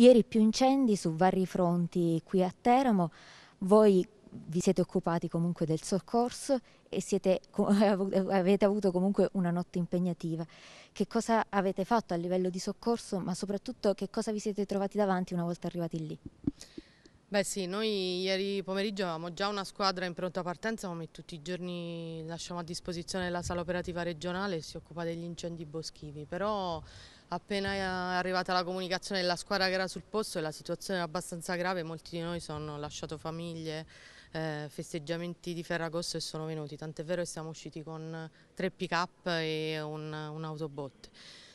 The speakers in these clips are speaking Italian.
Ieri più incendi su vari fronti qui a Teramo, voi vi siete occupati comunque del soccorso e siete, avete avuto comunque una notte impegnativa. Che cosa avete fatto a livello di soccorso, ma soprattutto che cosa vi siete trovati davanti una volta arrivati lì? Beh sì, noi ieri pomeriggio avevamo già una squadra in pronta partenza come tutti i giorni lasciamo a disposizione la sala operativa regionale e si occupa degli incendi boschivi, però appena è arrivata la comunicazione della squadra che era sul posto e la situazione era abbastanza grave, molti di noi sono lasciato famiglie, eh, festeggiamenti di Ferragosto e sono venuti, tant'è vero che siamo usciti con tre pick up e un, un autobot.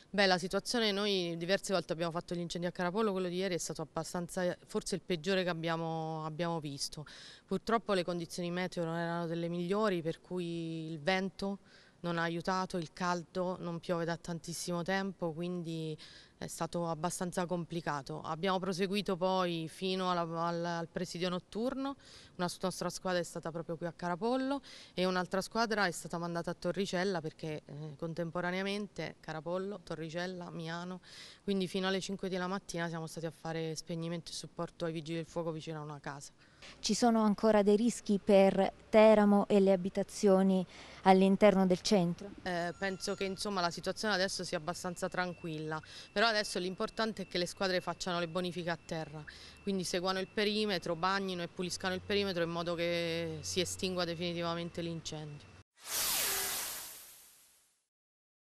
Beh, la situazione, noi diverse volte abbiamo fatto gli incendi a Carapollo, quello di ieri è stato abbastanza, forse il peggiore che abbiamo, abbiamo visto. Purtroppo le condizioni meteo non erano delle migliori, per cui il vento non ha aiutato, il caldo non piove da tantissimo tempo, quindi è stato abbastanza complicato. Abbiamo proseguito poi fino alla, al, al, presidio notturno, una nostra squadra è stata proprio qui a Carapollo e un'altra squadra è stata mandata a Torricella perché eh, contemporaneamente Carapollo, Torricella, Miano, quindi fino alle 5 della mattina siamo stati a fare spegnimento e supporto ai vigili del fuoco vicino a una casa. Ci sono ancora dei rischi per Teramo e le abitazioni all'interno del centro? Eh, penso che insomma, la situazione adesso sia abbastanza tranquilla, però adesso l'importante è che le squadre facciano le bonifiche a terra, quindi seguano il perimetro, bagnino e puliscano il perimetro in modo che si estingua definitivamente l'incendio.